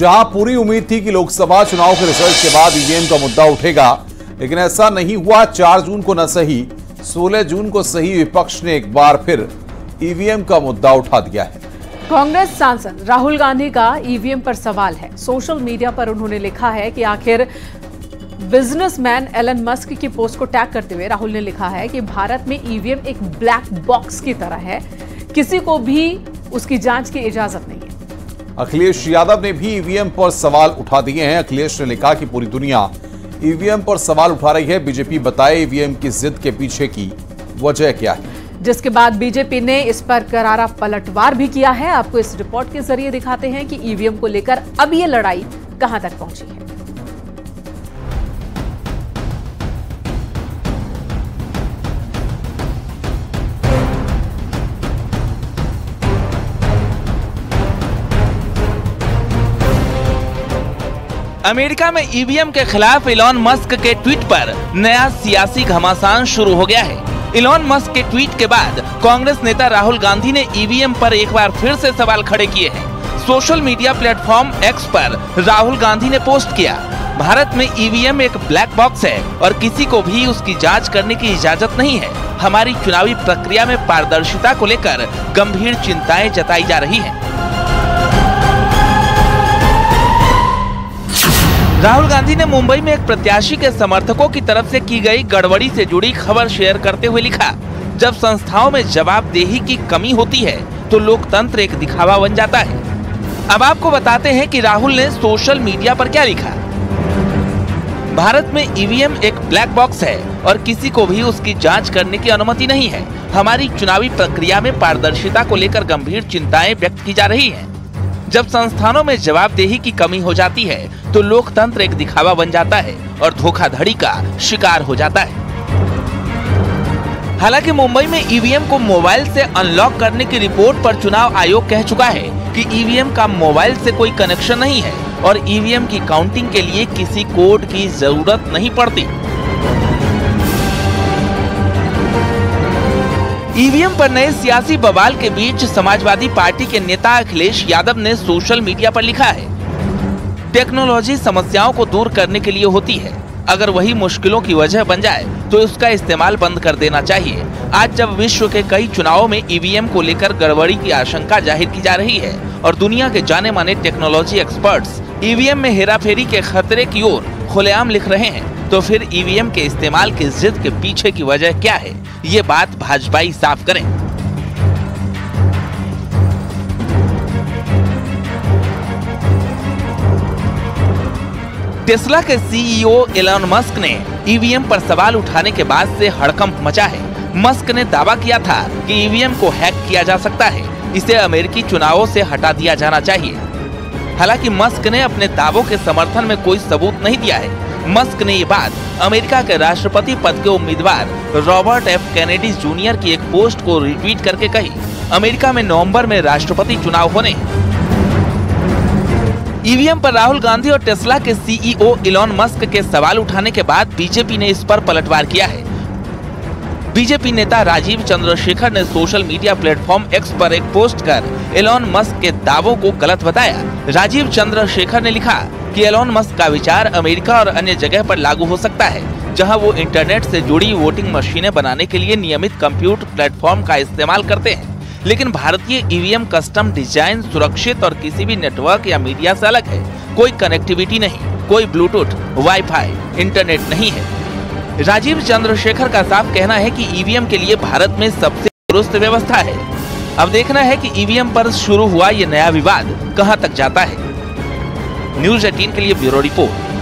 जहाँ पूरी उम्मीद थी कि लोकसभा चुनाव के रिज़ल्ट के बाद ईवीएम का मुद्दा उठेगा, लेकिन ऐसा नहीं हुआ। चार जून को न सही 16 जून को सही विपक्ष ने एक बार फिर ईवीएम का मुद्दा उठा दिया है। कांग्रेस सांसद राहुल गांधी का ईवीएम पर सवाल है। सोशल मीडिया पर उन्होंने लिखा है कि आखिर बिजनेसमैन एलन मस्क की पोस्ट को टैग करते हुए राहुल ने लिखा है कि भारत में ईवीएम एक ब्लैक बॉक्स की तरह है। किसी को भी उसकी जाँच की इजाज़त नहीं। अखिलेश यादव ने भी ईवीएम पर सवाल उठा दिए हैं। अखिलेश ने लिखा कि पूरी दुनिया ईवीएम पर सवाल उठा रही है। बीजेपी बताए ईवीएम की जिद के पीछे की वजह क्या है? जिसके बाद बीजेपी ने इस पर करारा पलटवार भी किया है। आपको इस रिपोर्ट के ज़रिए दिखाते हैं कि ईवीएम को लेकर अब ये लड़ाई कहाँ तक पहुँची है। अमेरिका में ईवीएम के खिलाफ इलॉन मस्क के ट्वीट पर नया सियासी घमासान शुरू हो गया है। इलॉन मस्क के ट्वीट के बाद कांग्रेस नेता राहुल गांधी ने ईवीएम पर एक बार फिर से सवाल खड़े किए हैं। सोशल मीडिया प्लेटफॉर्म एक्स पर राहुल गांधी ने पोस्ट किया, भारत में ईवीएम एक ब्लैक बॉक्स है और किसी को भी उसकी जाँच करने की इजाज़त नहीं है। हमारी चुनावी प्रक्रिया में पारदर्शिता को लेकर गंभीर चिंताएँ जताई जा रही हैं। राहुल गांधी ने मुंबई में एक प्रत्याशी के समर्थकों की तरफ़ से की गई गड़बड़ी से जुड़ी खबर शेयर करते हुए लिखा, जब संस्थाओं में जवाबदेही की कमी होती है तो लोकतंत्र एक दिखावा बन जाता है। अब आपको बताते हैं कि राहुल ने सोशल मीडिया पर क्या लिखा। भारत में ईवीएम एक ब्लैक बॉक्स है और किसी को भी उसकी जाँच करने की अनुमति नहीं है। हमारी चुनावी प्रक्रिया में पारदर्शिता को लेकर गंभीर चिंताएँ व्यक्त की जा रही हैं। जब संस्थानों में जवाबदेही की कमी हो जाती है तो लोकतंत्र एक दिखावा बन जाता है और धोखाधड़ी का शिकार हो जाता है। हालाँकि मुंबई में ईवीएम को मोबाइल से अनलॉक करने की रिपोर्ट पर चुनाव आयोग कह चुका है कि ईवीएम का मोबाइल से कोई कनेक्शन नहीं है और ईवीएम की काउंटिंग के लिए किसी कोड की ज़रूरत नहीं पड़ती। ईवीएम पर नए सियासी बवाल के बीच समाजवादी पार्टी के नेता अखिलेश यादव ने सोशल मीडिया पर लिखा है, टेक्नोलॉजी समस्याओं को दूर करने के लिए होती है। अगर वही मुश्किलों की वजह बन जाए तो उसका इस्तेमाल बंद कर देना चाहिए। आज जब विश्व के कई चुनावों में ईवीएम को लेकर गड़बड़ी की आशंका ज़ाहिर की जा रही है और दुनिया के जाने माने टेक्नोलॉजी एक्सपर्ट्स ईवीएम में हेराफेरी के खतरे की ओर खुलेआम लिख रहे हैं तो फिर ईवीएम के इस्तेमाल की जिद के पीछे की वजह क्या है? ये बात भाजपाई साफ़ करें। टेस्ला के सीईओ एलन मस्क ने ईवीएम पर सवाल उठाने के बाद से हड़कंप मचा है। मस्क ने दावा किया था कि ईवीएम को हैक किया जा सकता है। इसे अमेरिकी चुनावों से हटा दिया जाना चाहिए। हालाँकि मस्क ने अपने दावों के समर्थन में कोई सबूत नहीं दिया है। मस्क ने ये बात अमेरिका के राष्ट्रपति पद के उम्मीदवार रॉबर्ट एफ़. कैनेडी जूनियर की एक पोस्ट को रिट्वीट करके कही, अमेरिका में नवंबर में राष्ट्रपति चुनाव होने। ईवीएम पर राहुल गांधी और टेस्ला के सीईओ इलॉन मस्क के सवाल उठाने के बाद बीजेपी ने इस पर पलटवार किया है। बीजेपी नेता राजीव चंद्रशेखर ने सोशल मीडिया प्लेटफॉर्म एक्स पर एक पोस्ट कर एलॉन मस्क के दावों को गलत बताया। राजीव चंद्रशेखर ने लिखा कि एलोन मस्क का विचार अमेरिका और अन्य जगह पर लागू हो सकता है, जहाँ वो इंटरनेट से जुड़ी वोटिंग मशीनें बनाने के लिए नियमित कंप्यूटर प्लेटफॉर्म का इस्तेमाल करते हैं। लेकिन भारतीय ईवीएम कस्टम डिज़ाइन सुरक्षित और किसी भी नेटवर्क या मीडिया से अलग है। कोई कनेक्टिविटी नहीं, कोई ब्लूटूथ वाईफाई इंटरनेट नहीं है। राजीव चंद्रशेखर का साफ़ कहना है कि ईवीएम के लिए भारत में सबसे दुरुस्त व्यवस्था है। अब देखना है कि ईवीएम पर शुरू हुआ ये नया विवाद कहाँ तक जाता है। न्यूज़ एटीन के लिए ब्यूरो रिपोर्ट।